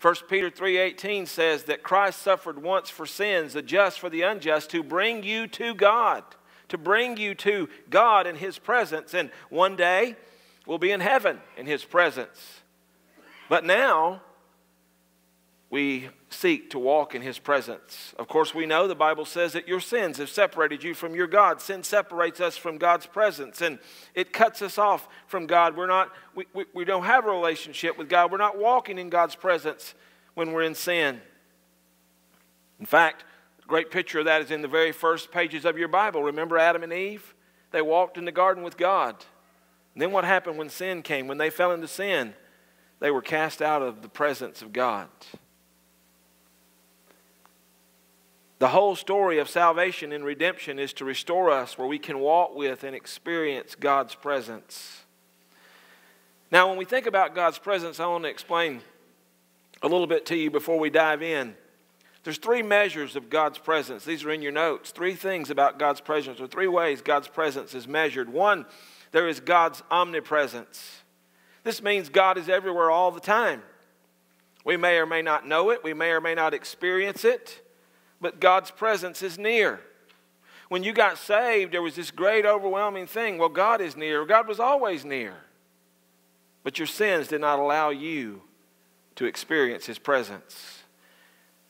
1 Peter 3:18 says that Christ suffered once for sins, the just for the unjust, to bring you to God, to bring you to God in his presence and one day we'll be in heaven in his presence. But now we seek to walk in his presence. Of course, we know the Bible says that your sins have separated you from your God. Sin separates us from God's presence and it cuts us off from God. We're not, we, we, we don't have a relationship with God. We're not walking in God's presence when we're in sin. In fact, a great picture of that is in the very first pages of your Bible. Remember Adam and Eve? They walked in the garden with God. And then what happened when sin came? When they fell into sin, they were cast out of the presence of God. The whole story of salvation and redemption is to restore us where we can walk with and experience God's presence. Now, when we think about God's presence, I want to explain a little bit to you before we dive in. There's three measures of God's presence. These are in your notes. Three things about God's presence, or three ways God's presence is measured. One, there is God's omnipresence. This means God is everywhere all the time. We may or may not know it, we may or may not experience it but God's presence is near. When you got saved, there was this great overwhelming thing. Well, God is near. God was always near. But your sins did not allow you to experience His presence.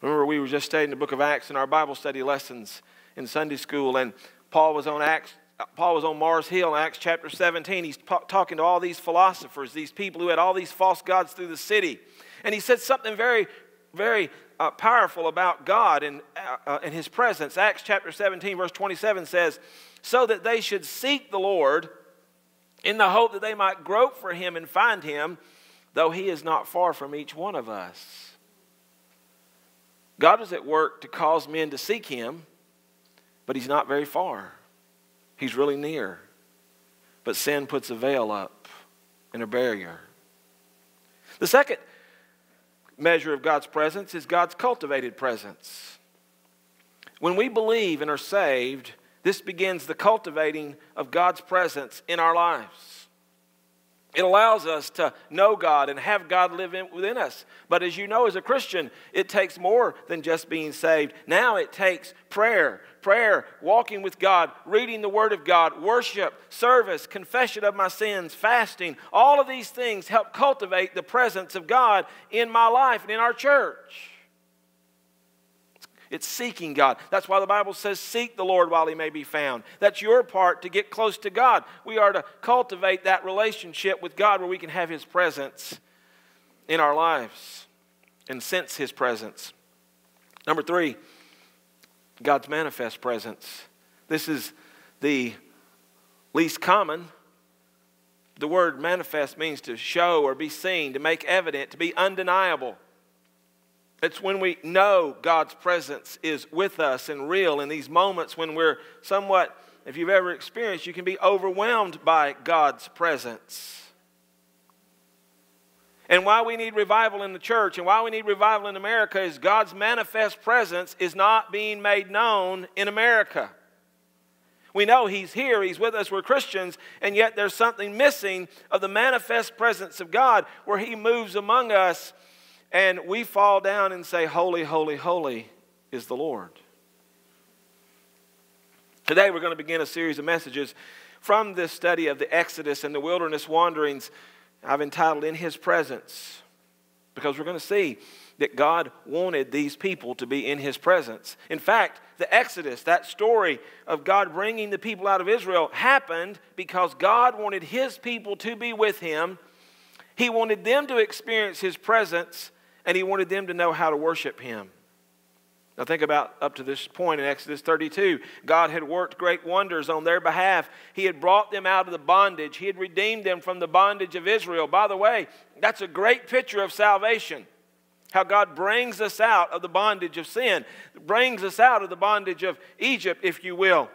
Remember, we were just studying the book of Acts in our Bible study lessons in Sunday school, and Paul was on Acts. Paul was on Mars Hill in Acts chapter 17. He's talking to all these philosophers, these people who had all these false gods through the city. And he said something very, very uh, powerful about God and, uh, uh, in His presence. Acts chapter 17, verse 27 says, So that they should seek the Lord in the hope that they might grope for Him and find Him, though He is not far from each one of us. God is at work to cause men to seek Him, but He's not very far. He's really near. But sin puts a veil up and a barrier. The second measure of God's presence is God's cultivated presence. When we believe and are saved, this begins the cultivating of God's presence in our lives. It allows us to know God and have God live in, within us. But as you know, as a Christian, it takes more than just being saved. Now it takes prayer, prayer, walking with God, reading the Word of God, worship, service, confession of my sins, fasting. All of these things help cultivate the presence of God in my life and in our church. It's seeking God. That's why the Bible says, Seek the Lord while he may be found. That's your part to get close to God. We are to cultivate that relationship with God where we can have his presence in our lives and sense his presence. Number three, God's manifest presence. This is the least common. The word manifest means to show or be seen, to make evident, to be undeniable. It's when we know God's presence is with us and real in these moments when we're somewhat, if you've ever experienced, you can be overwhelmed by God's presence. And why we need revival in the church and why we need revival in America is God's manifest presence is not being made known in America. We know He's here, He's with us, we're Christians, and yet there's something missing of the manifest presence of God where He moves among us and we fall down and say, Holy, holy, holy is the Lord. Today we're going to begin a series of messages from this study of the Exodus and the wilderness wanderings. I've entitled In His Presence because we're going to see that God wanted these people to be in His presence. In fact, the Exodus, that story of God bringing the people out of Israel, happened because God wanted His people to be with Him. He wanted them to experience His presence and he wanted them to know how to worship him. Now, think about up to this point in Exodus 32. God had worked great wonders on their behalf. He had brought them out of the bondage, He had redeemed them from the bondage of Israel. By the way, that's a great picture of salvation. How God brings us out of the bondage of sin, brings us out of the bondage of Egypt, if you will.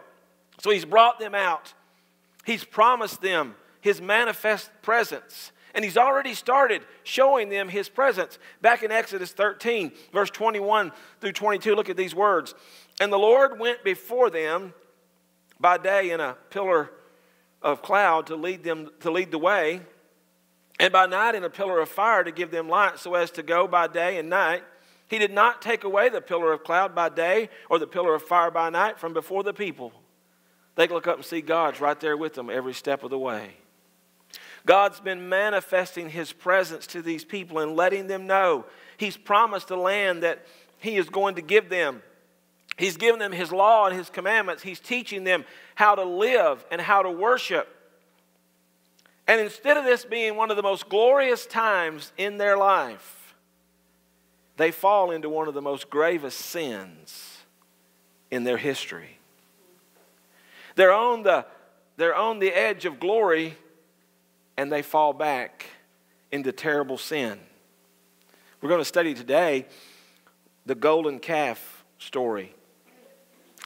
So He's brought them out, He's promised them His manifest presence. And he's already started showing them his presence. Back in Exodus 13, verse 21 through 22, look at these words. And the Lord went before them by day in a pillar of cloud to lead them to lead the way, and by night in a pillar of fire to give them light so as to go by day and night. He did not take away the pillar of cloud by day or the pillar of fire by night from before the people. They can look up and see God's right there with them every step of the way. God's been manifesting His presence to these people and letting them know He's promised a land that He is going to give them. He's given them His law and His commandments. He's teaching them how to live and how to worship. And instead of this being one of the most glorious times in their life, they fall into one of the most gravest sins in their history. They're on the, they're on the edge of glory and they fall back into terrible sin. We're going to study today the golden calf story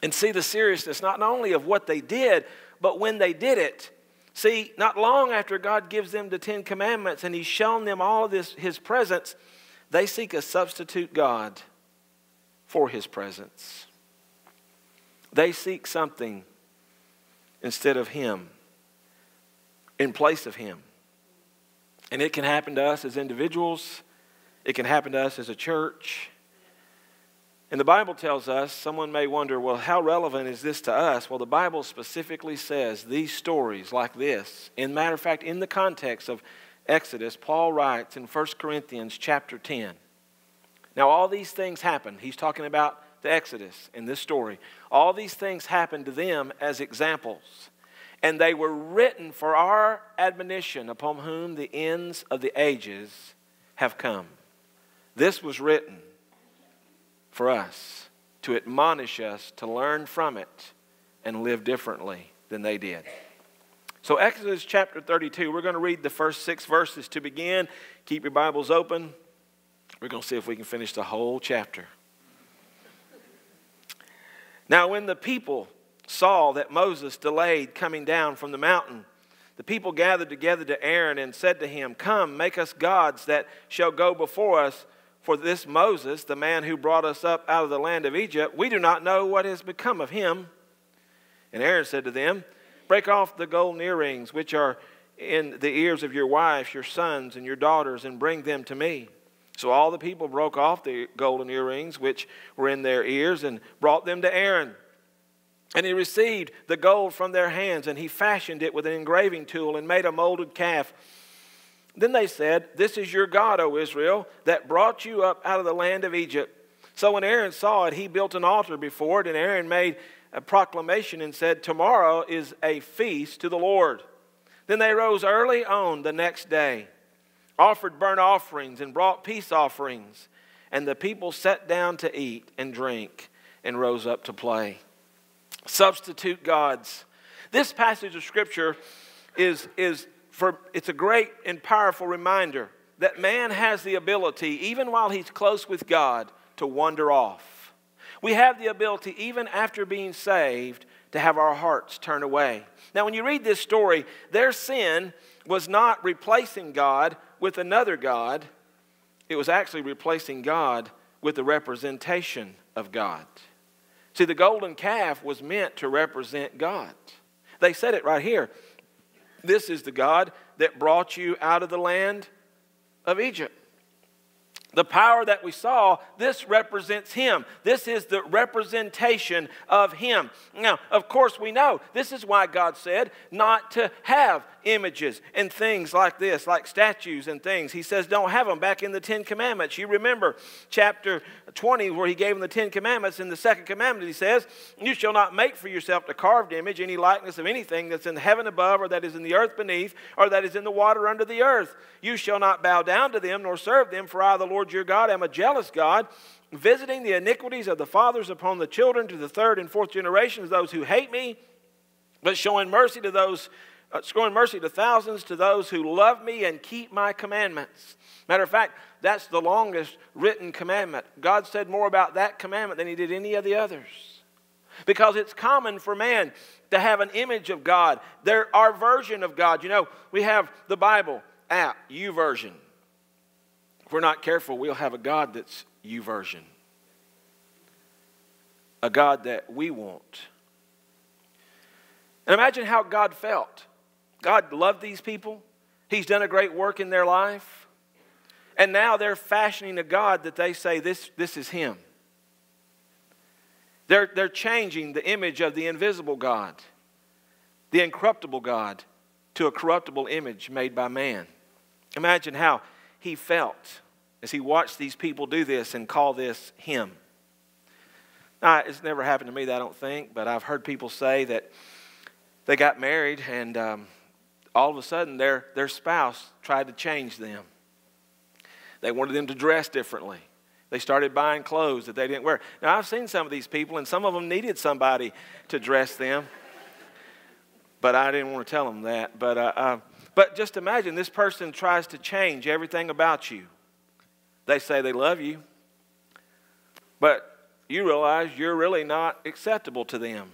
and see the seriousness not only of what they did, but when they did it See, not long after God gives them the Ten Commandments and He's shown them all of this, His presence, they seek a substitute God for His presence. They seek something instead of Him, in place of Him. And it can happen to us as individuals, it can happen to us as a church, and the Bible tells us, someone may wonder, well, how relevant is this to us? Well, the Bible specifically says these stories like this. In matter of fact, in the context of Exodus, Paul writes in 1 Corinthians chapter 10. Now, all these things happened. He's talking about the Exodus in this story. All these things happened to them as examples, and they were written for our admonition upon whom the ends of the ages have come. This was written for us, to admonish us to learn from it and live differently than they did. So, Exodus chapter 32, we're going to read the first six verses to begin. Keep your Bibles open. We're going to see if we can finish the whole chapter. Now, when the people saw that Moses delayed coming down from the mountain, the people gathered together to Aaron and said to him, Come, make us gods that shall go before us. For this Moses, the man who brought us up out of the land of Egypt, we do not know what has become of him. And Aaron said to them, Break off the golden earrings which are in the ears of your wives, your sons, and your daughters, and bring them to me. So all the people broke off the golden earrings which were in their ears and brought them to Aaron. And he received the gold from their hands, and he fashioned it with an engraving tool and made a molded calf then they said, This is your God, O Israel, that brought you up out of the land of Egypt. So when Aaron saw it, he built an altar before it, and Aaron made a proclamation and said, Tomorrow is a feast to the Lord. Then they rose early on the next day, offered burnt offerings, and brought peace offerings. And the people sat down to eat and drink and rose up to play. Substitute gods. This passage of Scripture is, is for it's a great and powerful reminder that man has the ability, even while he's close with God, to wander off. We have the ability, even after being saved, to have our hearts turn away. Now, when you read this story, their sin was not replacing God with another God, it was actually replacing God with the representation of God. See, the golden calf was meant to represent God. They said it right here this is the God that brought you out of the land of Egypt. The power that we saw, this represents Him. This is the representation of Him. Now, of course, we know this is why God said not to have images and things like this, like statues and things. He says, don't have them back in the Ten Commandments. You remember chapter 20, where He gave them the Ten Commandments. In the second commandment, He says, You shall not make for yourself a carved image, any likeness of anything that's in heaven above, or that is in the earth beneath, or that is in the water under the earth. You shall not bow down to them, nor serve them, for I, the Lord your God, am a jealous God visiting the iniquities of the fathers upon the children to the third and fourth generations, of those who hate me, but showing mercy to those uh, showing mercy to thousands, to those who love me and keep my commandments. Matter of fact, that's the longest written commandment. God said more about that commandment than he did any of the others. Because it's common for man to have an image of God. There, our version of God. You know, we have the Bible app, YouVersion. If we're not careful, we'll have a God that's you version, A God that we want. And imagine how God felt God loved these people. He's done a great work in their life. And now they're fashioning a God that they say this, this is Him. They're, they're changing the image of the invisible God, the incorruptible God, to a corruptible image made by man. Imagine how he felt as he watched these people do this and call this him. Now, it's never happened to me, I don't think, but I've heard people say that they got married and um, all of a sudden their, their spouse tried to change them. They wanted them to dress differently. They started buying clothes that they didn't wear. Now, I've seen some of these people, and some of them needed somebody to dress them, but I didn't want to tell them that. But, uh, uh, but just imagine this person tries to change everything about you. They say they love you, but you realize you're really not acceptable to them.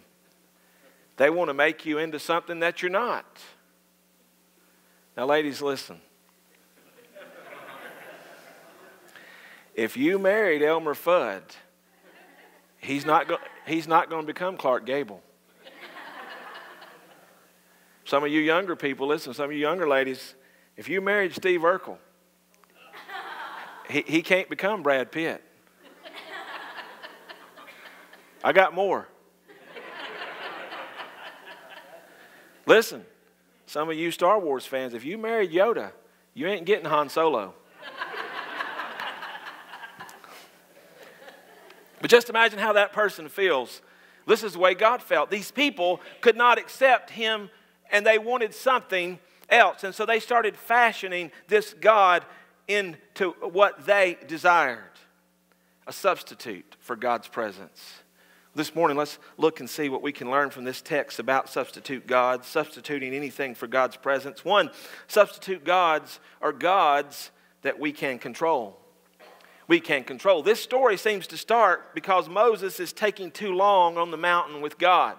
They want to make you into something that you're not. Now, ladies, listen. if you married Elmer Fudd, he's not, go- he's not going to become Clark Gable. Some of you younger people, listen, some of you younger ladies, if you married Steve Urkel, he, he can't become Brad Pitt. I got more. Listen, some of you Star Wars fans, if you married Yoda, you ain't getting Han Solo. but just imagine how that person feels. This is the way God felt. These people could not accept him and they wanted something else. And so they started fashioning this God into what they desired a substitute for God's presence. This morning, let's look and see what we can learn from this text about substitute gods, substituting anything for God's presence. One, substitute gods are gods that we can control. We can control. This story seems to start because Moses is taking too long on the mountain with God.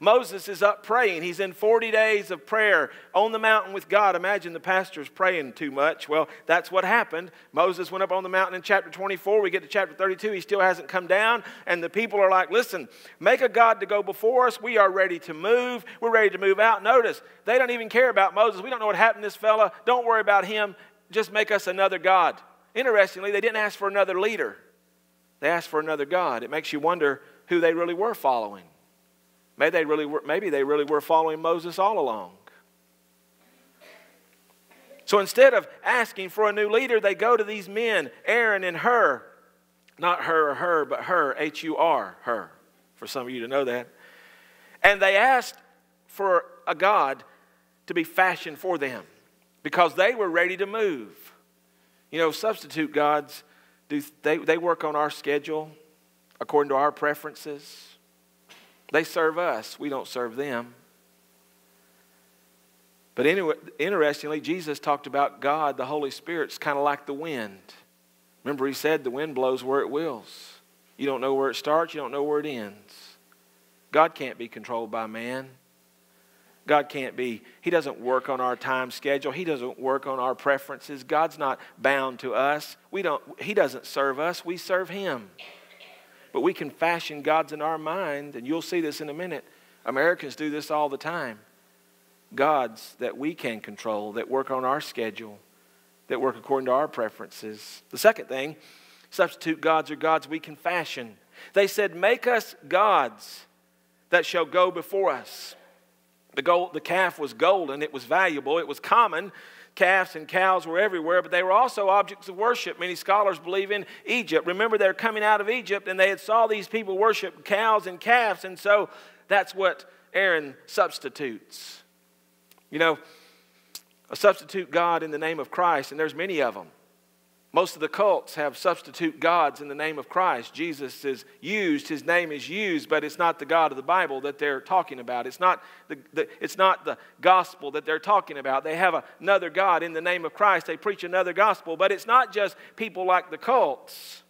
Moses is up praying. He's in 40 days of prayer on the mountain with God. Imagine the pastor's praying too much. Well, that's what happened. Moses went up on the mountain in chapter 24. We get to chapter 32. He still hasn't come down. And the people are like, listen, make a God to go before us. We are ready to move. We're ready to move out. Notice, they don't even care about Moses. We don't know what happened to this fella. Don't worry about him. Just make us another God. Interestingly, they didn't ask for another leader, they asked for another God. It makes you wonder who they really were following. Maybe they really were, maybe they really were following Moses all along. So instead of asking for a new leader, they go to these men, Aaron and Hur. Not her or her, but Hur, H U R, Hur, for some of you to know that. And they asked for a God to be fashioned for them because they were ready to move. You know, substitute gods, do, they, they work on our schedule according to our preferences. They serve us, we don't serve them. But anyway, interestingly, Jesus talked about God, the Holy Spirit's kind of like the wind. Remember, he said the wind blows where it wills. You don't know where it starts, you don't know where it ends. God can't be controlled by man. God can't be, He doesn't work on our time schedule. He doesn't work on our preferences. God's not bound to us. We don't, he doesn't serve us, we serve Him. But we can fashion gods in our mind, and you'll see this in a minute. Americans do this all the time. Gods that we can control, that work on our schedule, that work according to our preferences. The second thing, substitute gods are gods we can fashion. They said, Make us gods that shall go before us. The, gold, the calf was golden, it was valuable, it was common calves and cows were everywhere, but they were also objects of worship. Many scholars believe in Egypt. Remember, they're coming out of Egypt and they had saw these people worship cows and calves, and so that's what Aaron substitutes. You know, a substitute God in the name of Christ, and there's many of them. Most of the cults have substitute gods in the name of Christ. Jesus is used, his name is used, but it's not the God of the Bible that they're talking about. It's not the, the, it's not the gospel that they're talking about. They have another God in the name of Christ. They preach another gospel, but it's not just people like the cults.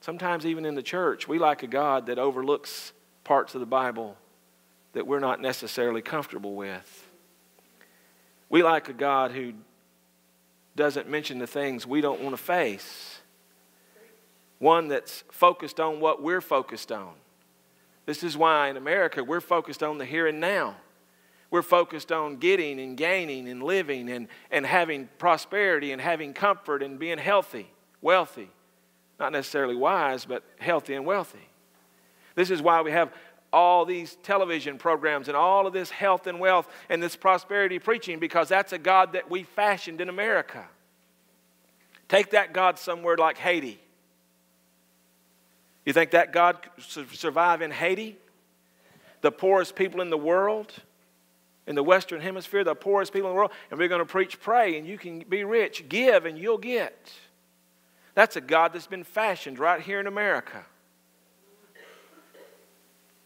Sometimes, even in the church, we like a God that overlooks parts of the Bible that we're not necessarily comfortable with. We like a God who doesn't mention the things we don't want to face. One that's focused on what we're focused on. This is why in America we're focused on the here and now. We're focused on getting and gaining and living and, and having prosperity and having comfort and being healthy, wealthy. Not necessarily wise, but healthy and wealthy. This is why we have all these television programs and all of this health and wealth and this prosperity preaching because that's a God that we fashioned in America. Take that God somewhere like Haiti. You think that God could survive in Haiti? The poorest people in the world, in the Western Hemisphere, the poorest people in the world, and we're going to preach, pray, and you can be rich. Give, and you'll get. That's a God that's been fashioned right here in America.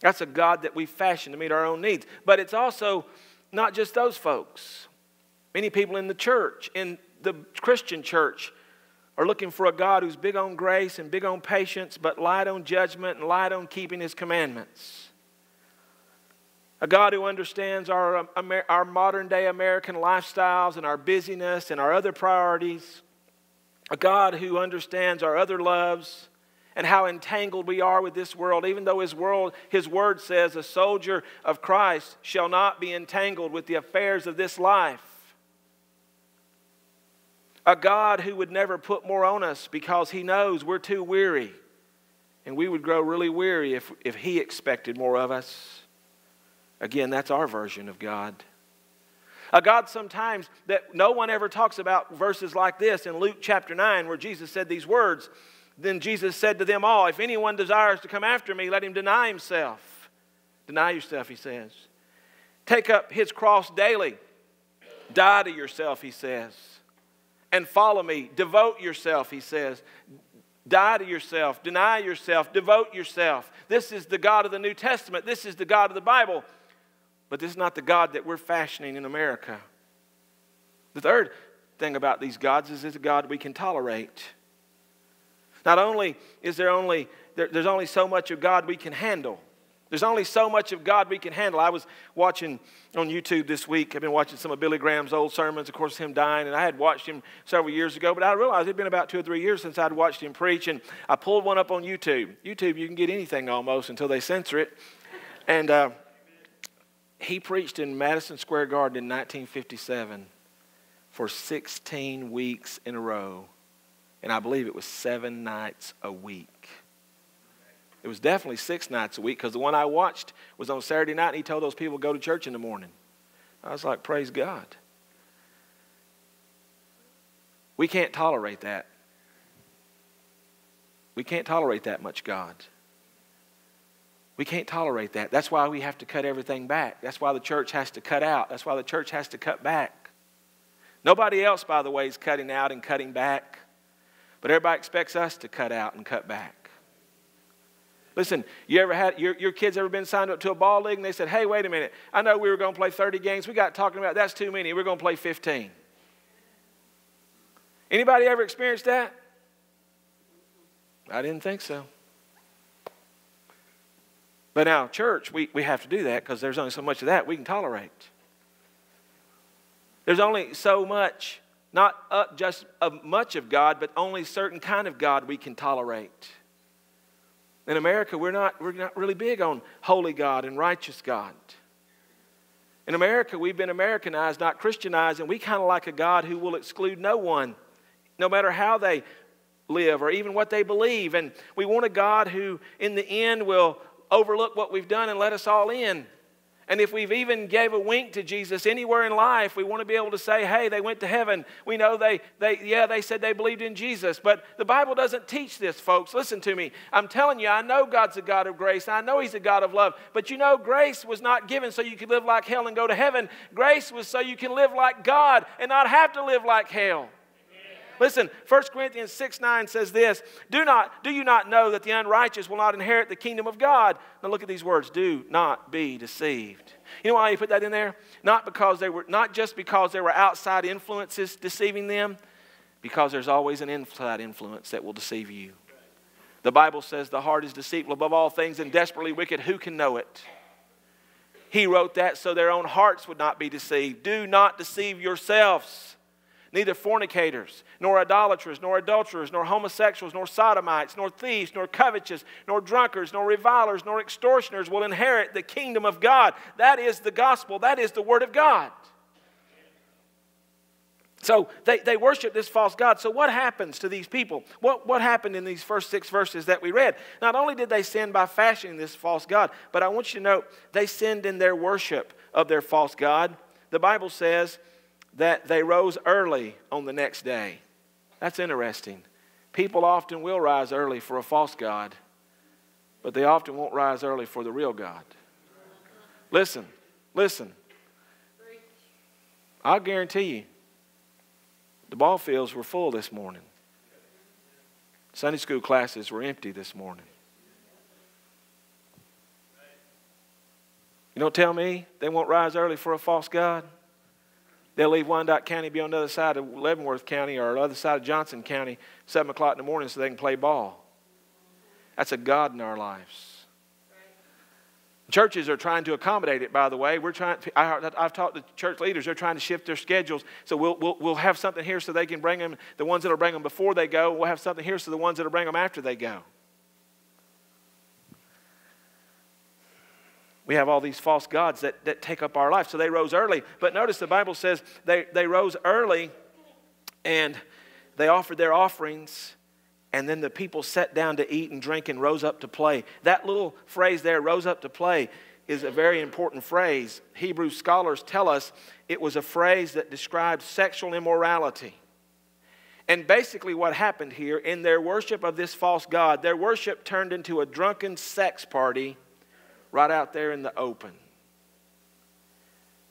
That's a God that we fashion to meet our own needs. But it's also not just those folks. Many people in the church, in the Christian church, are looking for a God who's big on grace and big on patience, but light on judgment and light on keeping his commandments. A God who understands our, our modern day American lifestyles and our busyness and our other priorities. A God who understands our other loves and how entangled we are with this world, even though his, world, his word says a soldier of Christ shall not be entangled with the affairs of this life. A God who would never put more on us because he knows we're too weary. And we would grow really weary if, if he expected more of us. Again, that's our version of God. A God sometimes that no one ever talks about verses like this in Luke chapter 9, where Jesus said these words then Jesus said to them all, If anyone desires to come after me, let him deny himself. Deny yourself, he says. Take up his cross daily. Die to yourself, he says. And follow me. Devote yourself, he says. Die to yourself. Deny yourself. Devote yourself. This is the God of the New Testament. This is the God of the Bible. But this is not the God that we're fashioning in America. The third thing about these gods is it's a God we can tolerate. Not only is there only, there, there's only so much of God we can handle. There's only so much of God we can handle. I was watching on YouTube this week. I've been watching some of Billy Graham's old sermons, of course, him dying, and I had watched him several years ago, but I realized it had been about two or three years since I'd watched him preach, and I pulled one up on YouTube. YouTube, you can get anything almost until they censor it. And uh, he preached in Madison Square Garden in 1957 for 16 weeks in a row and I believe it was seven nights a week. It was definitely six nights a week because the one I watched was on Saturday night and he told those people go to church in the morning. I was like, praise God. We can't tolerate that. We can't tolerate that much God. We can't tolerate that. That's why we have to cut everything back. That's why the church has to cut out. That's why the church has to cut back. Nobody else, by the way, is cutting out and cutting back. But everybody expects us to cut out and cut back. Listen, you ever had your, your kids ever been signed up to a ball league and they said, hey, wait a minute, I know we were going to play 30 games. We got talking about that's too many. We're going to play 15. Anybody ever experienced that? I didn't think so. But now, church, we, we have to do that because there's only so much of that we can tolerate. There's only so much not uh, just much of God, but only certain kind of God we can tolerate. In America, we're not, we're not really big on holy God and righteous God. In America, we've been Americanized, not Christianized, and we kind of like a God who will exclude no one, no matter how they live or even what they believe. And we want a God who, in the end, will overlook what we've done and let us all in. And if we've even gave a wink to Jesus anywhere in life, we want to be able to say, hey, they went to heaven. We know they, they yeah, they said they believed in Jesus. But the Bible doesn't teach this, folks. Listen to me. I'm telling you, I know God's a God of grace. I know He's a God of love. But you know, grace was not given so you could live like hell and go to heaven. Grace was so you can live like God and not have to live like hell. Listen, 1 Corinthians 6 9 says this do, not, do you not know that the unrighteous will not inherit the kingdom of God? Now look at these words do not be deceived. You know why he put that in there? Not because they were not just because there were outside influences deceiving them, because there's always an inside influence that will deceive you. The Bible says the heart is deceitful above all things and desperately wicked. Who can know it? He wrote that so their own hearts would not be deceived. Do not deceive yourselves. Neither fornicators, nor idolaters, nor adulterers, nor homosexuals, nor sodomites, nor thieves, nor covetous, nor drunkards, nor revilers, nor extortioners will inherit the kingdom of God. That is the gospel, that is the word of God. So they, they worship this false God. So, what happens to these people? What, what happened in these first six verses that we read? Not only did they sin by fashioning this false God, but I want you to know they sinned in their worship of their false God. The Bible says that they rose early on the next day. That's interesting. People often will rise early for a false God, but they often won't rise early for the real God. Listen, listen. I'll guarantee you, the ball fields were full this morning. Sunday school classes were empty this morning. You don't tell me they won't rise early for a false God? They'll leave Wyandotte County, be on the other side of Leavenworth County or the other side of Johnson County, 7 o'clock in the morning so they can play ball. That's a God in our lives. Churches are trying to accommodate it, by the way. We're trying to, I, have talked to church leaders, they're trying to shift their schedules. So we'll, we'll, we'll have something here so they can bring them, the ones that will bring them before they go. We'll have something here so the ones that will bring them after they go. We have all these false gods that, that take up our life. So they rose early. But notice the Bible says they, they rose early and they offered their offerings, and then the people sat down to eat and drink and rose up to play. That little phrase there, rose up to play, is a very important phrase. Hebrew scholars tell us it was a phrase that described sexual immorality. And basically, what happened here in their worship of this false God, their worship turned into a drunken sex party right out there in the open.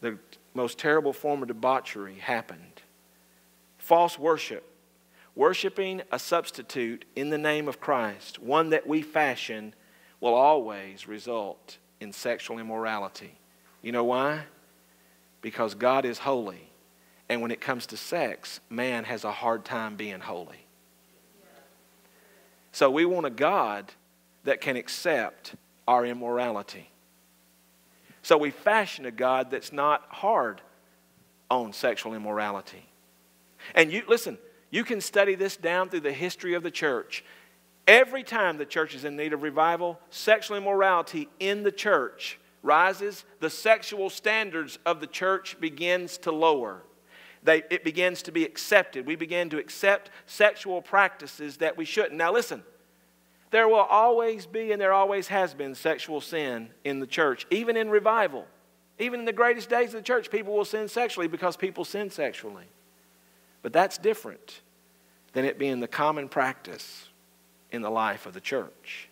The most terrible form of debauchery happened. False worship, worshiping a substitute in the name of Christ, one that we fashion, will always result in sexual immorality. You know why? Because God is holy. And when it comes to sex, man has a hard time being holy. So we want a God that can accept our immorality. So we fashion a God that's not hard on sexual immorality. And you listen, you can study this down through the history of the church. Every time the church is in need of revival, sexual immorality in the church rises, the sexual standards of the church begins to lower. They, it begins to be accepted. We begin to accept sexual practices that we shouldn't. Now listen, there will always be, and there always has been, sexual sin in the church, even in revival. Even in the greatest days of the church, people will sin sexually because people sin sexually. But that's different than it being the common practice in the life of the church.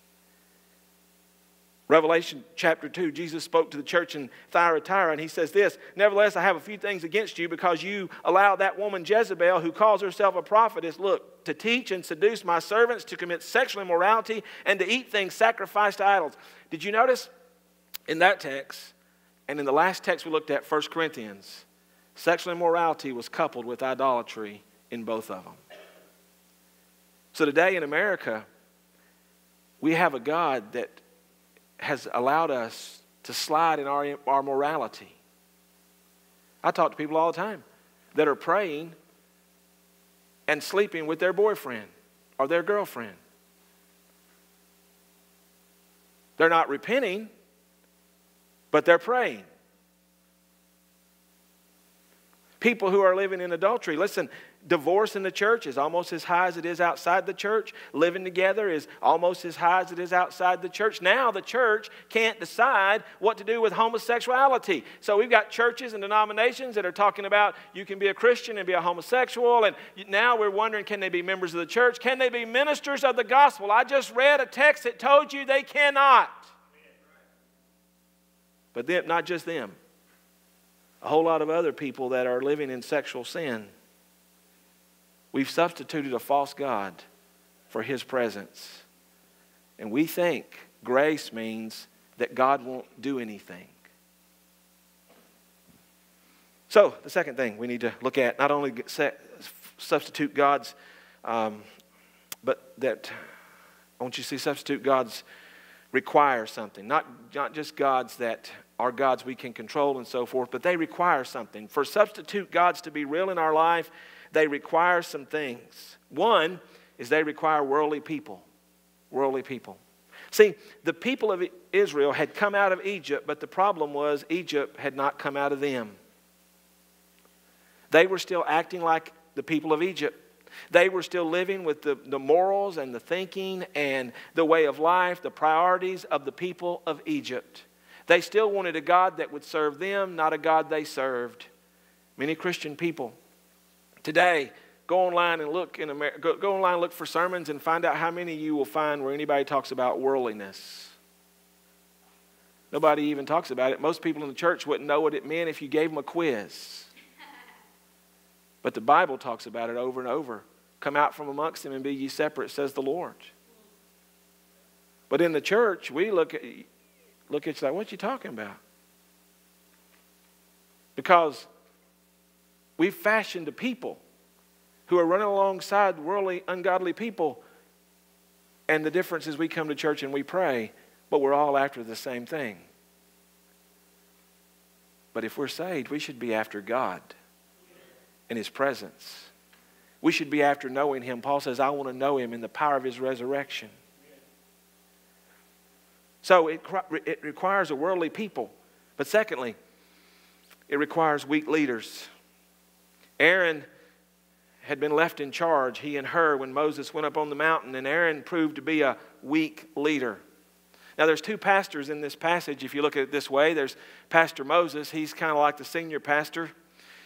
Revelation chapter 2, Jesus spoke to the church in Thyatira and he says this Nevertheless, I have a few things against you because you allowed that woman Jezebel, who calls herself a prophetess, look, to teach and seduce my servants to commit sexual immorality and to eat things sacrificed to idols. Did you notice in that text and in the last text we looked at, 1 Corinthians, sexual immorality was coupled with idolatry in both of them. So today in America, we have a God that has allowed us to slide in our, our morality. I talk to people all the time that are praying and sleeping with their boyfriend or their girlfriend. They're not repenting, but they're praying. People who are living in adultery, listen, divorce in the church is almost as high as it is outside the church. Living together is almost as high as it is outside the church. Now the church can't decide what to do with homosexuality. So we've got churches and denominations that are talking about you can be a Christian and be a homosexual. And now we're wondering can they be members of the church? Can they be ministers of the gospel? I just read a text that told you they cannot. But them, not just them, a whole lot of other people that are living in sexual sin. We've substituted a false God for His presence. And we think grace means that God won't do anything. So, the second thing we need to look at not only substitute God's, um, but that I want you to see substitute God's require something. Not, not just gods that are gods we can control and so forth, but they require something. For substitute gods to be real in our life, they require some things. One is they require worldly people. Worldly people. See, the people of Israel had come out of Egypt, but the problem was Egypt had not come out of them. They were still acting like the people of Egypt. They were still living with the, the morals and the thinking and the way of life, the priorities of the people of Egypt. They still wanted a God that would serve them, not a God they served. Many Christian people today go online and look in America, go, go online look for sermons and find out how many you will find where anybody talks about worldliness. Nobody even talks about it. Most people in the church wouldn't know what it meant if you gave them a quiz. But the Bible talks about it over and over. Come out from amongst them and be ye separate, says the Lord. But in the church, we look at look at you like, what you talking about? Because we've fashioned a people who are running alongside worldly, ungodly people. And the difference is we come to church and we pray, but we're all after the same thing. But if we're saved, we should be after God and His presence. We should be after knowing Him. Paul says, I want to know Him in the power of His resurrection. So it, it requires a worldly people. But secondly, it requires weak leaders. Aaron had been left in charge, he and Hur, when Moses went up on the mountain, and Aaron proved to be a weak leader. Now, there's two pastors in this passage, if you look at it this way. There's Pastor Moses, he's kind of like the senior pastor.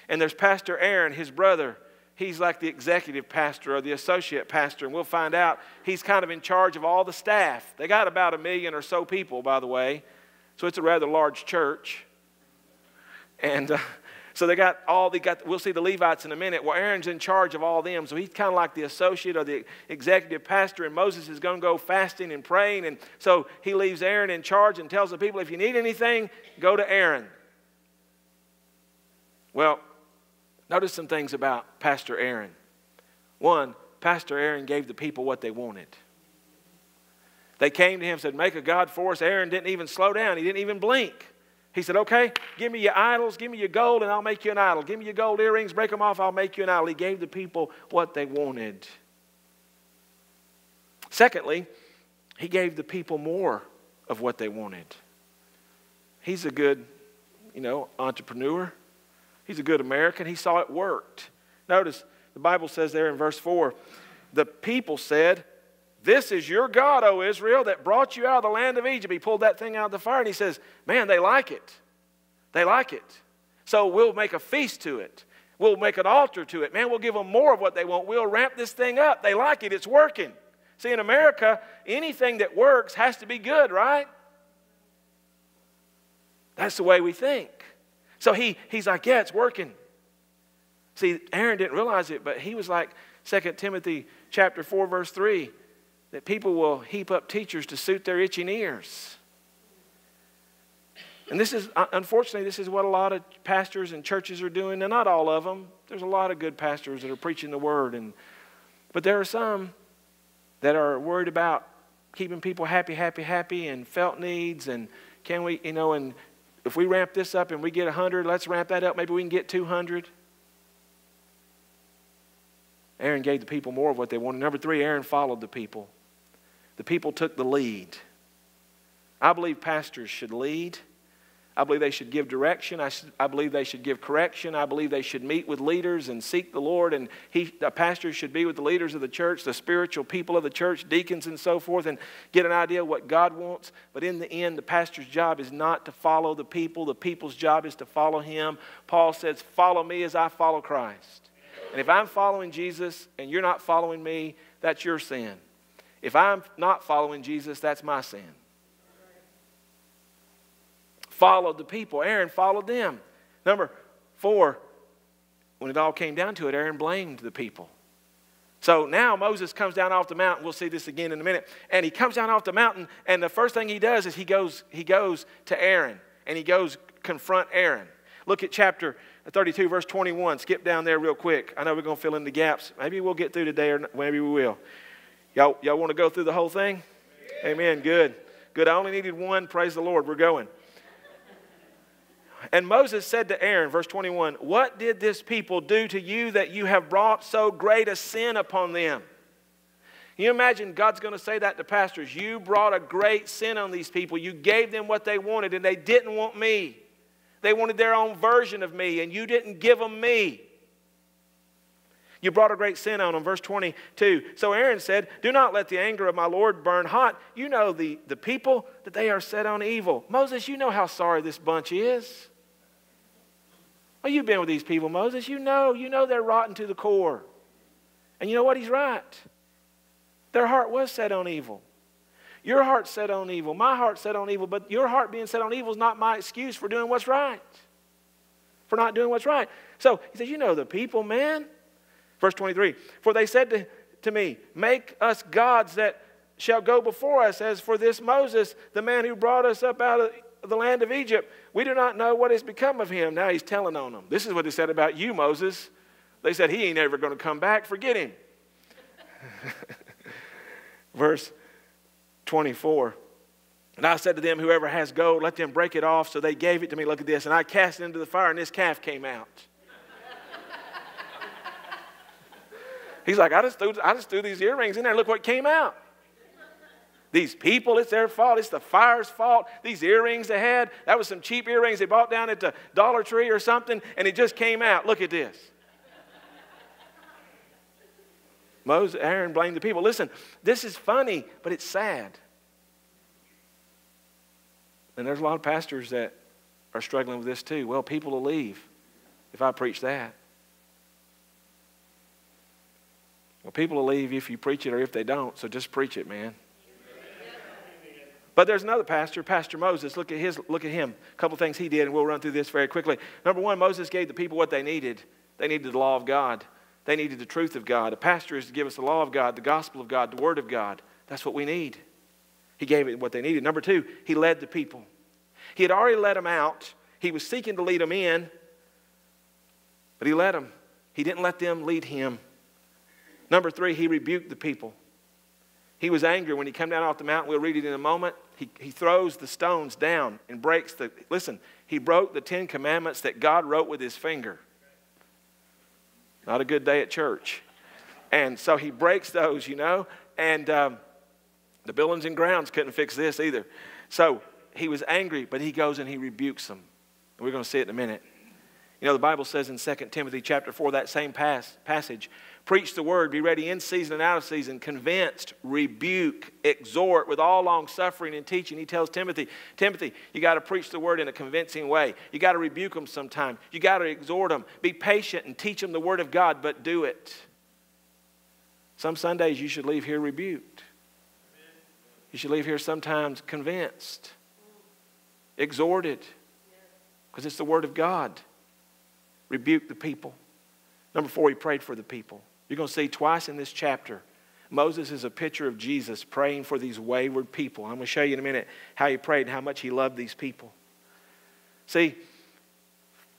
And there's Pastor Aaron, his brother. He's like the executive pastor or the associate pastor. And we'll find out he's kind of in charge of all the staff. They got about a million or so people, by the way. So it's a rather large church. And. Uh, so they got all they got. We'll see the Levites in a minute. Well, Aaron's in charge of all them, so he's kind of like the associate or the executive pastor. And Moses is going to go fasting and praying, and so he leaves Aaron in charge and tells the people, if you need anything, go to Aaron. Well, notice some things about Pastor Aaron. One, Pastor Aaron gave the people what they wanted. They came to him and said, Make a God for us. Aaron didn't even slow down, he didn't even blink. He said, Okay, give me your idols, give me your gold, and I'll make you an idol. Give me your gold earrings, break them off, I'll make you an idol. He gave the people what they wanted. Secondly, he gave the people more of what they wanted. He's a good, you know, entrepreneur. He's a good American. He saw it worked. Notice the Bible says there in verse 4 the people said, this is your God, O Israel, that brought you out of the land of Egypt. He pulled that thing out of the fire and he says, Man, they like it. They like it. So we'll make a feast to it. We'll make an altar to it. Man, we'll give them more of what they want. We'll ramp this thing up. They like it. It's working. See, in America, anything that works has to be good, right? That's the way we think. So he, he's like, Yeah, it's working. See, Aaron didn't realize it, but he was like 2 Timothy chapter 4, verse 3 that people will heap up teachers to suit their itching ears. And this is, uh, unfortunately, this is what a lot of pastors and churches are doing. And not all of them. There's a lot of good pastors that are preaching the word. And, but there are some that are worried about keeping people happy, happy, happy, and felt needs. And can we, you know, and if we ramp this up and we get 100, let's ramp that up. Maybe we can get 200. Aaron gave the people more of what they wanted. Number three, Aaron followed the people the people took the lead. I believe pastors should lead. I believe they should give direction. I, I, believe they should give correction. I believe they should meet with leaders and seek the Lord. And he, pastor should be with the leaders of the church, the spiritual people of the church, deacons and so forth, and get an idea of what God wants. But in the end, the pastor's job is not to follow the people, the people's job is to follow him. Paul says, Follow me as I follow Christ. And if I'm following Jesus and you're not following me, that's your sin. If I'm not following Jesus, that's my sin. Followed the people. Aaron followed them. Number four, when it all came down to it, Aaron blamed the people. So now Moses comes down off the mountain. We'll see this again in a minute. And he comes down off the mountain, and the first thing he does is he goes, he goes to Aaron and he goes confront Aaron. Look at chapter 32, verse 21. Skip down there real quick. I know we're going to fill in the gaps. Maybe we'll get through today, or maybe we will. Y'all, y'all want to go through the whole thing? Amen. Good. Good. I only needed one. Praise the Lord. We're going. And Moses said to Aaron, verse 21, What did this people do to you that you have brought so great a sin upon them? Can you imagine God's going to say that to pastors? You brought a great sin on these people. You gave them what they wanted, and they didn't want me. They wanted their own version of me, and you didn't give them me. You brought a great sin on them. Verse 22. So Aaron said, Do not let the anger of my Lord burn hot. You know the, the people that they are set on evil. Moses, you know how sorry this bunch is. Well, you've been with these people, Moses. You know, you know they're rotten to the core. And you know what? He's right. Their heart was set on evil. Your heart set on evil. My heart set on evil. But your heart being set on evil is not my excuse for doing what's right. For not doing what's right. So he says, You know the people, man. Verse 23 For they said to, to me, Make us gods that shall go before us, as for this Moses, the man who brought us up out of the land of Egypt. We do not know what has become of him. Now he's telling on them. This is what he said about you, Moses. They said, He ain't ever going to come back. Forget him. Verse 24. And I said to them, Whoever has gold, let them break it off. So they gave it to me. Look at this. And I cast it into the fire, and this calf came out. He's like, I just, threw, I just threw these earrings in there. Look what came out. These people, it's their fault. It's the fire's fault. These earrings they had, that was some cheap earrings they bought down at the Dollar Tree or something, and it just came out. Look at this. Moses, Aaron blamed the people. Listen, this is funny, but it's sad. And there's a lot of pastors that are struggling with this too. Well, people will leave if I preach that. Well, people will leave if you preach it or if they don't, so just preach it, man. But there's another pastor, Pastor Moses. Look at his look at him. A couple things he did, and we'll run through this very quickly. Number one, Moses gave the people what they needed. They needed the law of God. They needed the truth of God. A pastor is to give us the law of God, the gospel of God, the word of God. That's what we need. He gave it what they needed. Number two, he led the people. He had already led them out. He was seeking to lead them in, but he led them. He didn't let them lead him. Number three, he rebuked the people. He was angry when he came down off the mountain. We'll read it in a moment. He, he throws the stones down and breaks the. Listen, he broke the Ten Commandments that God wrote with his finger. Not a good day at church. And so he breaks those, you know, and um, the buildings and grounds couldn't fix this either. So he was angry, but he goes and he rebukes them. We're going to see it in a minute. You know, the Bible says in 2 Timothy chapter 4, that same pass, passage, Preach the word, be ready in season and out of season, convinced, rebuke, exhort with all long suffering and teaching. He tells Timothy, Timothy, you got to preach the word in a convincing way. You got to rebuke them sometime. You got to exhort them. Be patient and teach them the word of God, but do it. Some Sundays you should leave here rebuked. You should leave here sometimes convinced, exhorted, because it's the word of God. Rebuke the people. Number four, he prayed for the people. You're going to see twice in this chapter, Moses is a picture of Jesus praying for these wayward people. I'm going to show you in a minute how he prayed and how much he loved these people. See,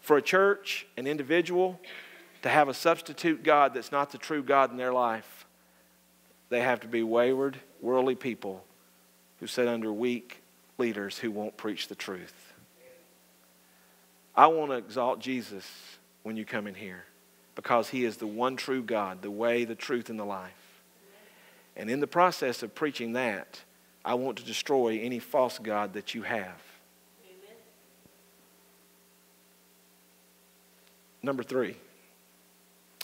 for a church, an individual, to have a substitute God that's not the true God in their life, they have to be wayward, worldly people who sit under weak leaders who won't preach the truth. I want to exalt Jesus when you come in here because He is the one true God, the way, the truth, and the life. And in the process of preaching that, I want to destroy any false God that you have. Amen. Number three,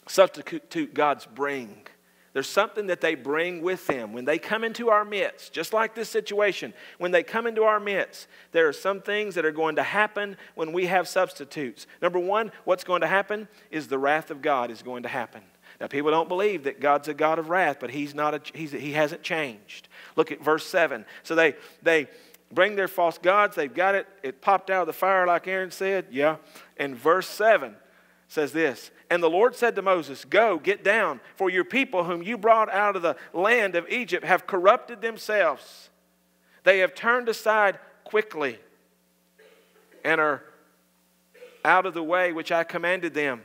substitute God's bring. There's something that they bring with them. When they come into our midst, just like this situation, when they come into our midst, there are some things that are going to happen when we have substitutes. Number one, what's going to happen is the wrath of God is going to happen. Now, people don't believe that God's a God of wrath, but he's not a, he's, He hasn't changed. Look at verse 7. So they, they bring their false gods, they've got it, it popped out of the fire, like Aaron said. Yeah. And verse 7 says this and the Lord said to Moses, Go, get down, for your people whom you brought out of the land of Egypt have corrupted themselves. They have turned aside quickly and are out of the way which I commanded them.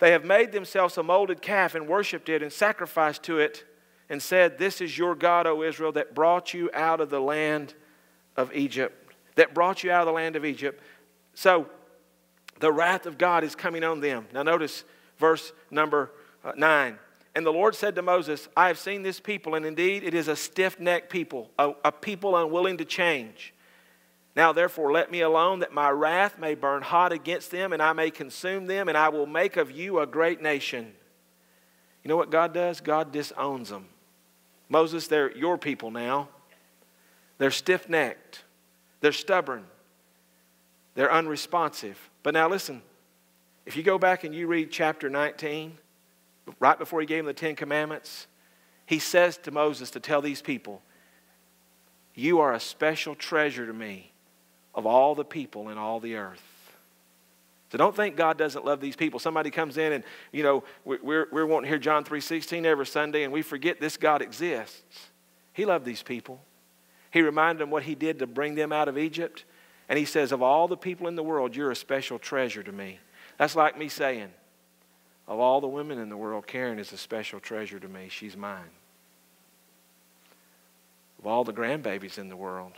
They have made themselves a molded calf and worshipped it and sacrificed to it and said, This is your God, O Israel, that brought you out of the land of Egypt, that brought you out of the land of Egypt. So, the wrath of God is coming on them. Now, notice verse number uh, 9. And the Lord said to Moses, I have seen this people, and indeed it is a stiff necked people, a, a people unwilling to change. Now, therefore, let me alone, that my wrath may burn hot against them, and I may consume them, and I will make of you a great nation. You know what God does? God disowns them. Moses, they're your people now. They're stiff necked, they're stubborn, they're unresponsive. But now, listen if you go back and you read chapter 19, right before he gave them the Ten Commandments, he says to Moses to tell these people, You are a special treasure to me of all the people in all the earth. So don't think God doesn't love these people. Somebody comes in and, you know, we're, we're wanting to hear John 3.16 every Sunday and we forget this God exists. He loved these people. He reminded them what he did to bring them out of Egypt. And he says, of all the people in the world, you're a special treasure to me. That's like me saying, of all the women in the world, Karen is a special treasure to me. She's mine. Of all the grandbabies in the world,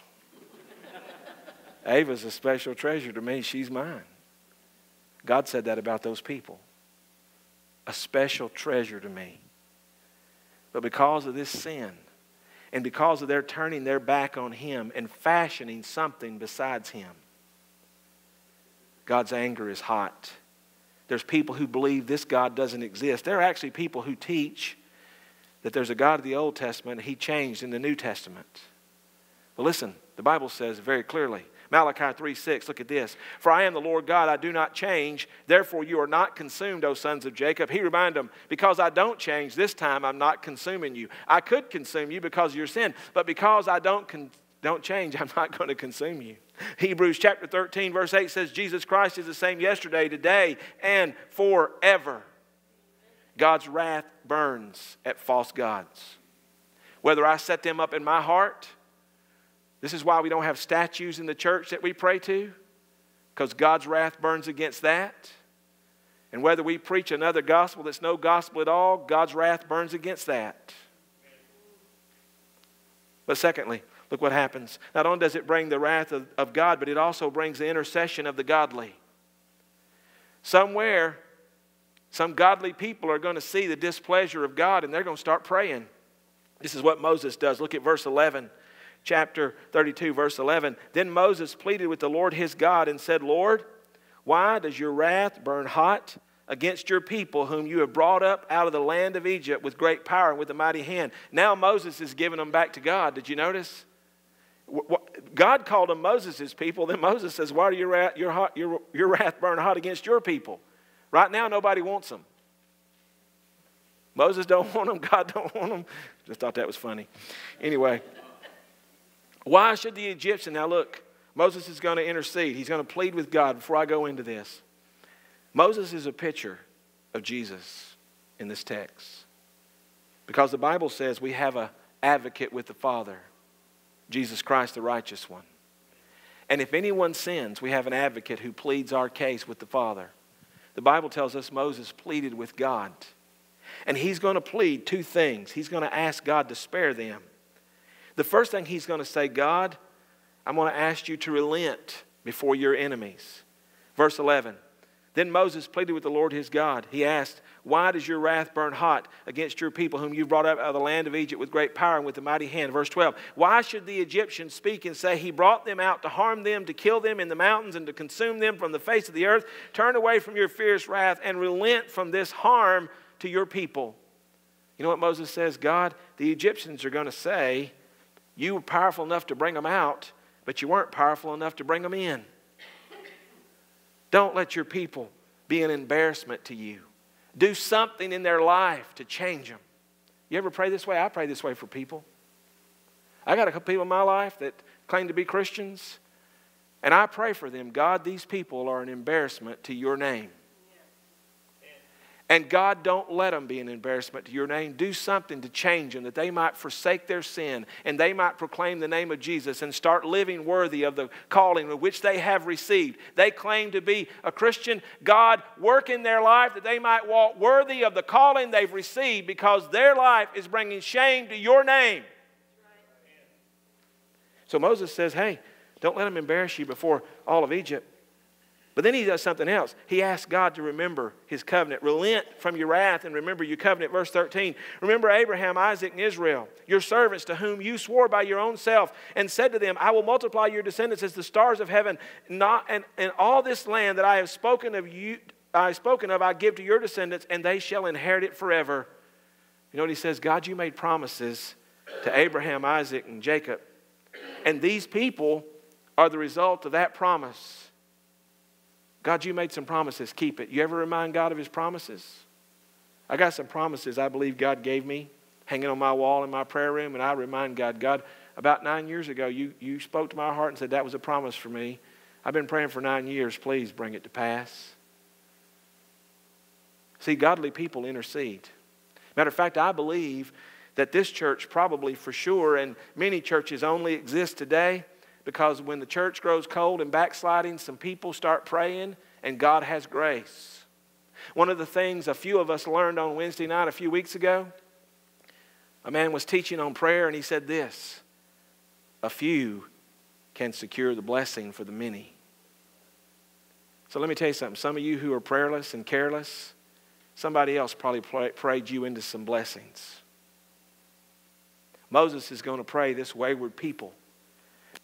Ava's a special treasure to me. She's mine. God said that about those people. A special treasure to me. But because of this sin, and because of their turning their back on Him and fashioning something besides Him, God's anger is hot. There's people who believe this God doesn't exist. There are actually people who teach that there's a God of the Old Testament and He changed in the New Testament. But listen, the Bible says very clearly Malachi 3 6, look at this. For I am the Lord God, I do not change. Therefore, you are not consumed, O sons of Jacob. He reminded them, Because I don't change, this time I'm not consuming you. I could consume you because of your sin, but because I don't, don't change, I'm not going to consume you. Hebrews chapter 13, verse 8 says, Jesus Christ is the same yesterday, today, and forever. God's wrath burns at false gods. Whether I set them up in my heart, this is why we don't have statues in the church that we pray to, because God's wrath burns against that. And whether we preach another gospel that's no gospel at all, God's wrath burns against that. But secondly, look what happens. Not only does it bring the wrath of, of God, but it also brings the intercession of the godly. Somewhere, some godly people are going to see the displeasure of God and they're going to start praying. This is what Moses does. Look at verse 11 chapter 32, verse 11. Then Moses pleaded with the Lord his God and said, Lord, why does your wrath burn hot against your people, whom you have brought up out of the land of Egypt with great power and with a mighty hand? Now Moses is giving them back to God. Did you notice? God called them Moses' people. Then Moses says, Why do your wrath, your, hot, your, your wrath burn hot against your people? Right now, nobody wants them. Moses don't want them. God don't want them. Just thought that was funny. Anyway. Why should the Egyptian, now look, Moses is going to intercede. He's going to plead with God before I go into this. Moses is a picture of Jesus in this text. Because the Bible says we have an advocate with the Father, Jesus Christ, the righteous one. And if anyone sins, we have an advocate who pleads our case with the Father. The Bible tells us Moses pleaded with God. And he's going to plead two things. He's going to ask God to spare them the first thing he's going to say, God, I'm going to ask you to relent before your enemies. Verse 11. Then Moses pleaded with the Lord his God. He asked, Why does your wrath burn hot against your people, whom you brought up out of the land of Egypt with great power and with a mighty hand? Verse 12. Why should the Egyptians speak and say, He brought them out to harm them, to kill them in the mountains, and to consume them from the face of the earth? Turn away from your fierce wrath and relent from this harm to your people. You know what Moses says? God, the Egyptians are going to say, you were powerful enough to bring them out, but you weren't powerful enough to bring them in. Don't let your people be an embarrassment to you. Do something in their life to change them. You ever pray this way? I pray this way for people. I got a couple people in my life that claim to be Christians, and I pray for them. God, these people are an embarrassment to your name. And God, don't let them be an embarrassment to your name. Do something to change them that they might forsake their sin and they might proclaim the name of Jesus and start living worthy of the calling which they have received. They claim to be a Christian. God, work in their life that they might walk worthy of the calling they've received because their life is bringing shame to your name. So Moses says, Hey, don't let them embarrass you before all of Egypt. But then he does something else. He asks God to remember his covenant. Relent from your wrath and remember your covenant. Verse 13. Remember Abraham, Isaac, and Israel, your servants to whom you swore by your own self, and said to them, I will multiply your descendants as the stars of heaven. Not, and, and all this land that I have spoken of you, I have spoken of, I give to your descendants, and they shall inherit it forever. You know what he says? God, you made promises to Abraham, Isaac, and Jacob. And these people are the result of that promise. God, you made some promises. Keep it. You ever remind God of his promises? I got some promises I believe God gave me hanging on my wall in my prayer room, and I remind God, God, about nine years ago, you, you spoke to my heart and said that was a promise for me. I've been praying for nine years. Please bring it to pass. See, godly people intercede. Matter of fact, I believe that this church probably for sure, and many churches only exist today because when the church grows cold and backsliding, some people start praying and God has grace. One of the things a few of us learned on Wednesday night a few weeks ago, a man was teaching on prayer and he said this A few can secure the blessing for the many. So let me tell you something. Some of you who are prayerless and careless, somebody else probably prayed you into some blessings. Moses is going to pray this wayward people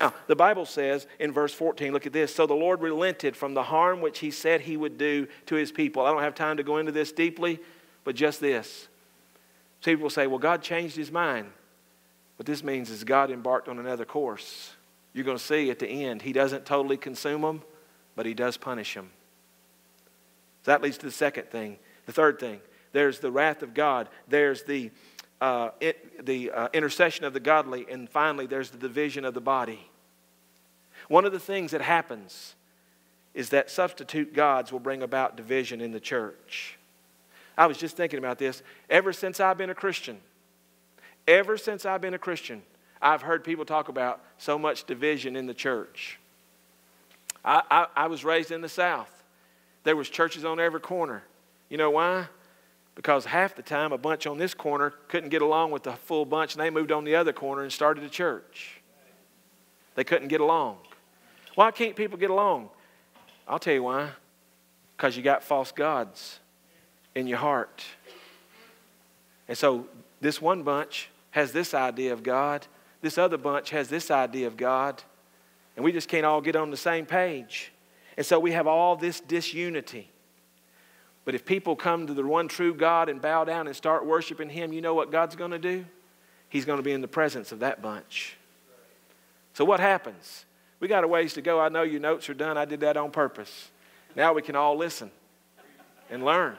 now, the Bible says in verse 14, look at this. So the Lord relented from the harm which he said he would do to his people. I don't have time to go into this deeply, but just this. People say, well, God changed his mind. What this means is God embarked on another course. You're going to see at the end, he doesn't totally consume them, but he does punish them. So that leads to the second thing. The third thing there's the wrath of God, there's the uh, it, the uh, intercession of the godly, and finally, there's the division of the body. One of the things that happens is that substitute gods will bring about division in the church. I was just thinking about this. Ever since I've been a Christian, ever since I've been a Christian, I've heard people talk about so much division in the church. I, I, I was raised in the South. There was churches on every corner. You know why? Because half the time a bunch on this corner couldn't get along with the full bunch and they moved on the other corner and started a church. They couldn't get along. Why can't people get along? I'll tell you why. Because you got false gods in your heart. And so this one bunch has this idea of God, this other bunch has this idea of God, and we just can't all get on the same page. And so we have all this disunity. But if people come to the one true God and bow down and start worshiping Him, you know what God's going to do? He's going to be in the presence of that bunch. So, what happens? We got a ways to go. I know your notes are done. I did that on purpose. Now we can all listen and learn.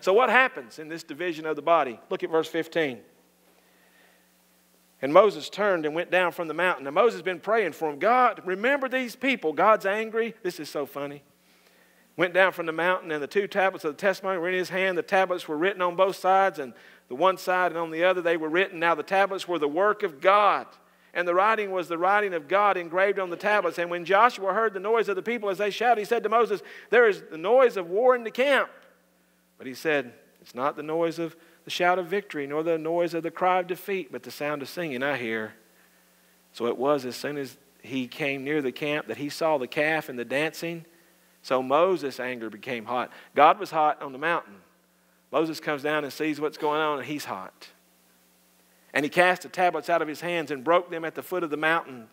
So, what happens in this division of the body? Look at verse 15. And Moses turned and went down from the mountain. And Moses has been praying for him. God, remember these people. God's angry. This is so funny went down from the mountain, and the two tablets of the testimony were in his hand. The tablets were written on both sides, and the one side and on the other they were written. Now the tablets were the work of God, and the writing was the writing of God engraved on the tablets. And when Joshua heard the noise of the people as they shouted, he said to Moses, There is the noise of war in the camp. But he said, It's not the noise of the shout of victory, nor the noise of the cry of defeat, but the sound of singing I hear. So it was as soon as he came near the camp that he saw the calf and the dancing so Moses' anger became hot. God was hot on the mountain. Moses comes down and sees what's going on, and he's hot. And he cast the tablets out of his hands and broke them at the foot of the mountain.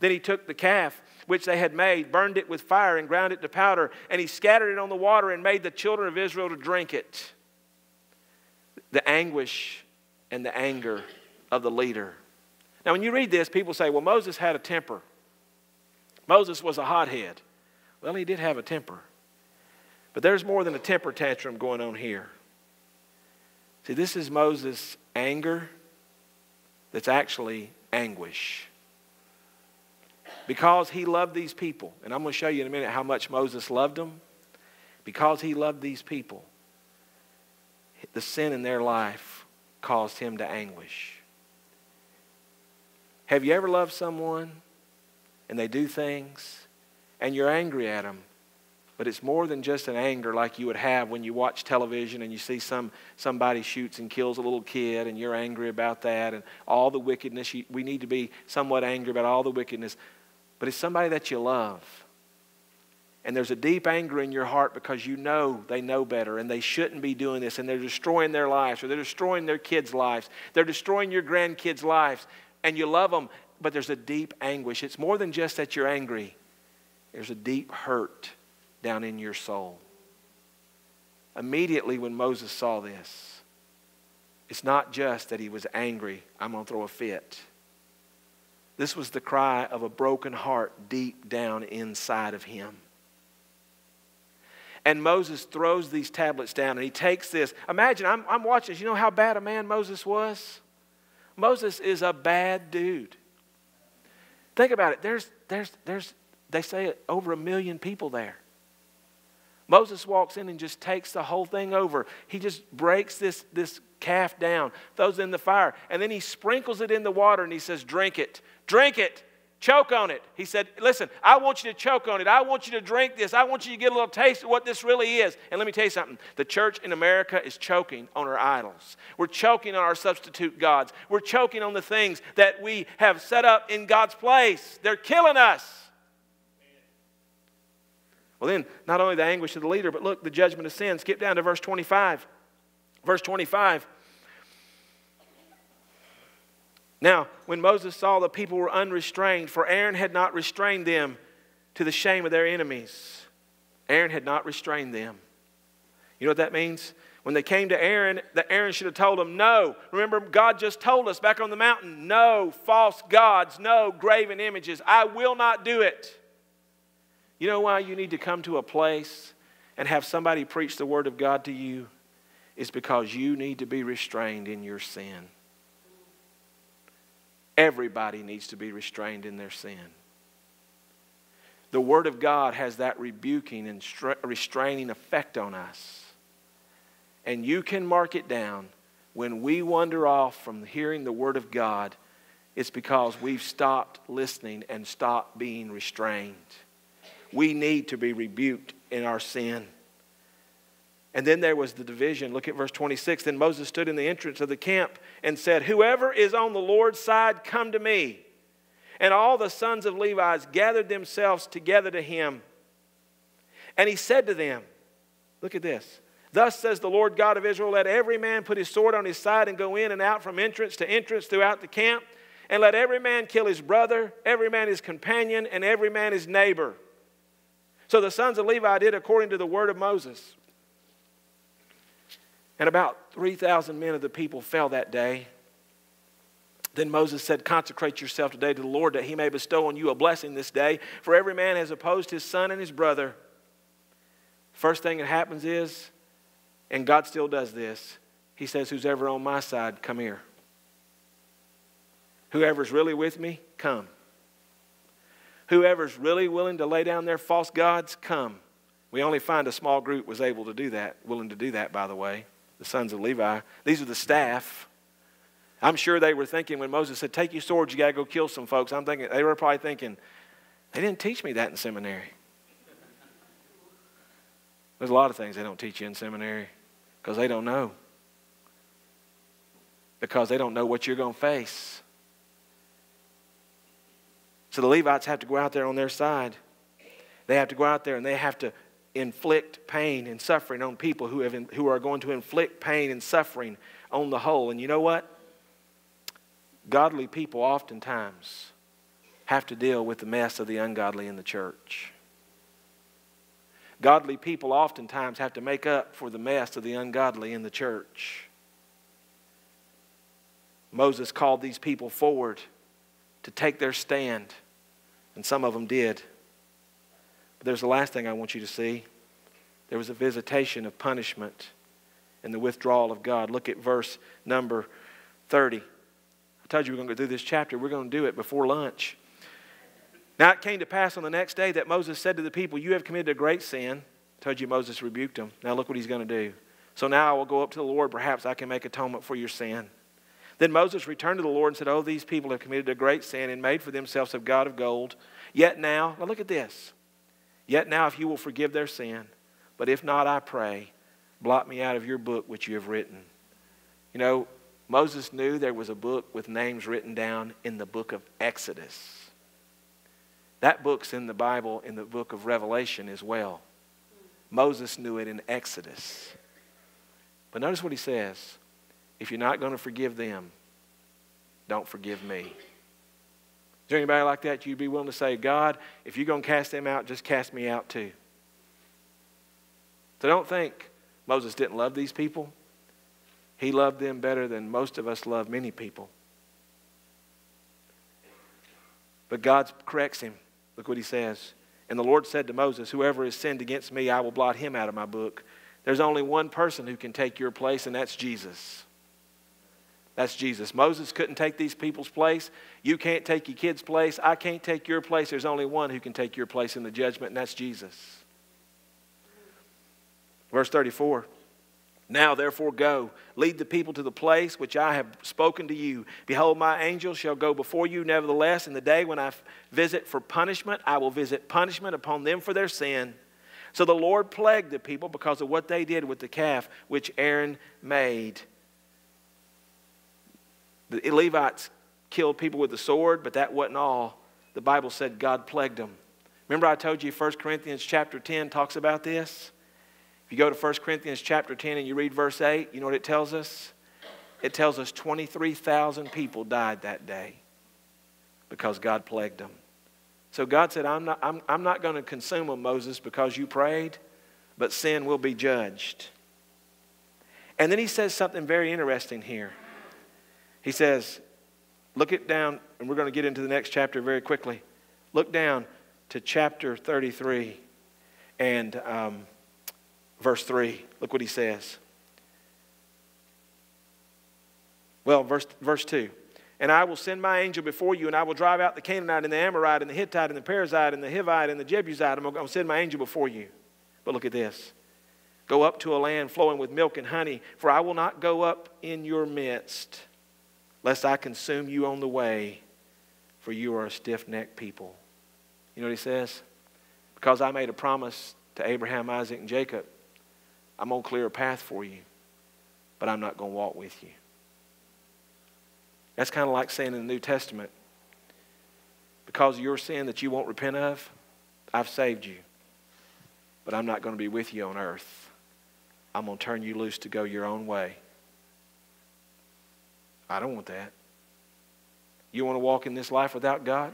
Then he took the calf which they had made, burned it with fire, and ground it to powder, and he scattered it on the water and made the children of Israel to drink it. The anguish and the anger of the leader. Now, when you read this, people say, well, Moses had a temper. Moses was a hothead. Well, he did have a temper. But there's more than a temper tantrum going on here. See, this is Moses' anger that's actually anguish. Because he loved these people, and I'm going to show you in a minute how much Moses loved them. Because he loved these people, the sin in their life caused him to anguish. Have you ever loved someone and they do things and you're angry at them. But it's more than just an anger like you would have when you watch television and you see some, somebody shoots and kills a little kid and you're angry about that and all the wickedness. You, we need to be somewhat angry about all the wickedness. But it's somebody that you love. and there's a deep anger in your heart because you know they know better and they shouldn't be doing this and they're destroying their lives or they're destroying their kids' lives. They're destroying your grandkids' lives and you love them, but there's a deep anguish. It's more than just that you're angry, there's a deep hurt down in your soul. Immediately when Moses saw this, it's not just that he was angry, I'm going to throw a fit. This was the cry of a broken heart deep down inside of him. And Moses throws these tablets down and he takes this. Imagine, I'm, I'm watching this. You know how bad a man Moses was? Moses is a bad dude. Think about it. There's, there's, there's, they say over a million people there. Moses walks in and just takes the whole thing over. He just breaks this, this calf down, throws it in the fire, and then he sprinkles it in the water and he says, Drink it, drink it. Choke on it. He said, Listen, I want you to choke on it. I want you to drink this. I want you to get a little taste of what this really is. And let me tell you something the church in America is choking on our idols. We're choking on our substitute gods. We're choking on the things that we have set up in God's place. They're killing us. Well, then, not only the anguish of the leader, but look, the judgment of sin. Skip down to verse 25. Verse 25. Now, when Moses saw the people were unrestrained, for Aaron had not restrained them to the shame of their enemies, Aaron had not restrained them. You know what that means? When they came to Aaron, that Aaron should have told them, No. Remember, God just told us back on the mountain, No false gods, no graven images. I will not do it. You know why you need to come to a place and have somebody preach the Word of God to you? It's because you need to be restrained in your sin. Everybody needs to be restrained in their sin. The Word of God has that rebuking and restraining effect on us. And you can mark it down when we wander off from hearing the Word of God, it's because we've stopped listening and stopped being restrained. We need to be rebuked in our sin. And then there was the division. Look at verse 26. Then Moses stood in the entrance of the camp and said, Whoever is on the Lord's side, come to me. And all the sons of Levi gathered themselves together to him. And he said to them, Look at this. Thus says the Lord God of Israel, let every man put his sword on his side and go in and out from entrance to entrance throughout the camp. And let every man kill his brother, every man his companion, and every man his neighbor. So the sons of Levi did according to the word of Moses. And about 3,000 men of the people fell that day. Then Moses said, Consecrate yourself today to the Lord that he may bestow on you a blessing this day. For every man has opposed his son and his brother. First thing that happens is, and God still does this, he says, Who's ever on my side, come here. Whoever's really with me, come. Whoever's really willing to lay down their false gods, come. We only find a small group was able to do that, willing to do that, by the way the sons of Levi. These are the staff. I'm sure they were thinking when Moses said, Take your swords, you got to go kill some folks. I'm thinking, they were probably thinking, They didn't teach me that in seminary. There's a lot of things they don't teach you in seminary because they don't know. Because they don't know what you're going to face. So the Levites have to go out there on their side. They have to go out there and they have to inflict pain and suffering on people who, have, who are going to inflict pain and suffering on the whole. And you know what? Godly people oftentimes have to deal with the mess of the ungodly in the church. Godly people oftentimes have to make up for the mess of the ungodly in the church. Moses called these people forward to take their stand, and some of them did. But there's the last thing I want you to see. There was a visitation of punishment and the withdrawal of God. Look at verse number 30. I told you we are going to go through this chapter. We're going to do it before lunch. Now it came to pass on the next day that Moses said to the people, You have committed a great sin. I told you Moses rebuked them. Now look what he's going to do. So now I will go up to the Lord. Perhaps I can make atonement for your sin. Then Moses returned to the Lord and said, Oh, these people have committed a great sin and made for themselves a God of gold. Yet now, now look at this. Yet now, if you will forgive their sin, but if not, I pray, blot me out of your book which you have written. You know, Moses knew there was a book with names written down in the book of Exodus. That book's in the Bible, in the book of Revelation as well. Moses knew it in Exodus. But notice what he says if you're not going to forgive them, don't forgive me. Is there anybody like that you'd be willing to say, God, if you're going to cast them out, just cast me out too? So don't think Moses didn't love these people. He loved them better than most of us love many people. But God corrects him. Look what he says. And the Lord said to Moses, Whoever has sinned against me, I will blot him out of my book. There's only one person who can take your place, and that's Jesus. That's Jesus. Moses couldn't take these people's place. You can't take your kid's place. I can't take your place. There's only one who can take your place in the judgment, and that's Jesus. Verse 34. Now, therefore, go, lead the people to the place which I have spoken to you. Behold, my angel shall go before you. Nevertheless, in the day when I visit for punishment, I will visit punishment upon them for their sin. So the Lord plagued the people because of what they did with the calf which Aaron made. The Levites killed people with the sword, but that wasn't all. The Bible said God plagued them. Remember I told you 1 Corinthians chapter 10 talks about this? If you go to 1 Corinthians chapter 10 and you read verse 8, you know what it tells us? It tells us 23,000 people died that day because God plagued them. So God said, I'm not, I'm, I'm not going to consume them, Moses, because you prayed, but sin will be judged. And then he says something very interesting here. He says, look it down, and we're going to get into the next chapter very quickly. Look down to chapter 33 and um, verse 3. Look what he says. Well, verse, verse 2. And I will send my angel before you, and I will drive out the Canaanite and the Amorite and the Hittite and the Perizzite and the Hivite and the Jebusite. I'm going to send my angel before you. But look at this. Go up to a land flowing with milk and honey, for I will not go up in your midst lest I consume you on the way, for you are a stiff necked people. You know what he says? Because I made a promise to Abraham, Isaac, and Jacob, I'm going to clear a path for you, but I'm not going to walk with you. That's kind of like saying in the New Testament, because of your sin that you won't repent of, I've saved you, but I'm not going to be with you on earth. I'm going to turn you loose to go your own way. I don't want that. You want to walk in this life without God?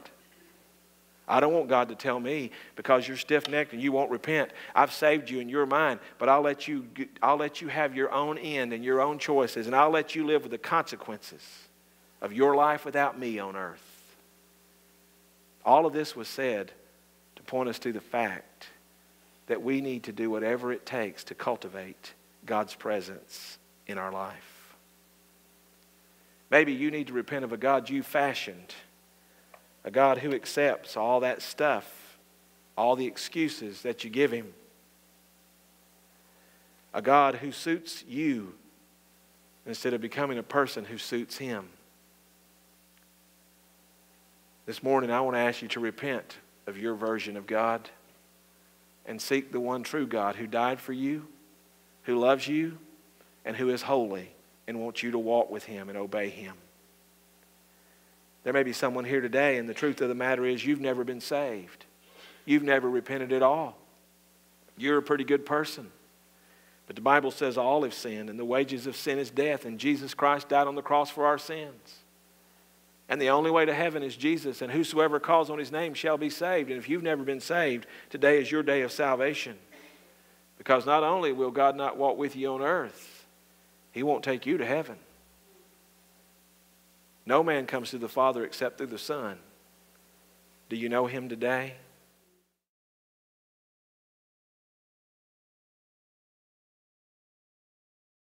I don't want God to tell me because you're stiff necked and you won't repent. I've saved you and you're mine, but I'll let you, I'll let you have your own end and your own choices, and I'll let you live with the consequences of your life without me on earth. All of this was said to point us to the fact that we need to do whatever it takes to cultivate God's presence in our life. Maybe you need to repent of a God you fashioned, a God who accepts all that stuff, all the excuses that you give him, a God who suits you instead of becoming a person who suits him. This morning, I want to ask you to repent of your version of God and seek the one true God who died for you, who loves you, and who is holy and wants you to walk with Him and obey Him. There may be someone here today, and the truth of the matter is you've never been saved. You've never repented at all. You're a pretty good person. But the Bible says all have sinned, and the wages of sin is death, and Jesus Christ died on the cross for our sins. And the only way to heaven is Jesus, and whosoever calls on his name shall be saved. And if you've never been saved, today is your day of salvation. Because not only will God not walk with you on earth, he won't take you to heaven. No man comes to the Father except through the Son. Do you know him today?